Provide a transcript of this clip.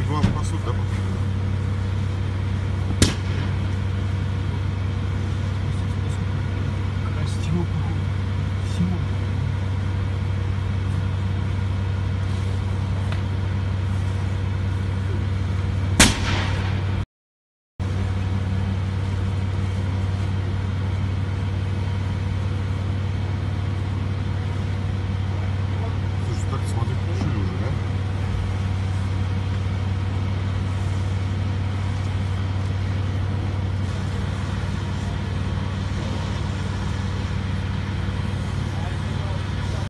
Стекло посуд, да?